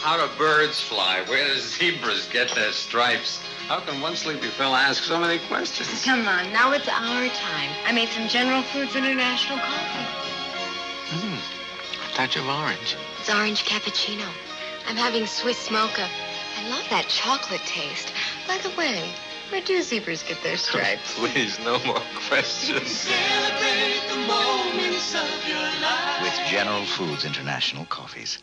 How do birds fly? Where do zebras get their stripes? How can one sleepy fella ask so many questions? Come on, now it's our time. I made some General Foods International coffee. Mmm, A touch of orange. It's orange cappuccino. I'm having Swiss mocha. I love that chocolate taste. By the way, where do zebras get their stripes? Please, no more questions. With General Foods International coffees.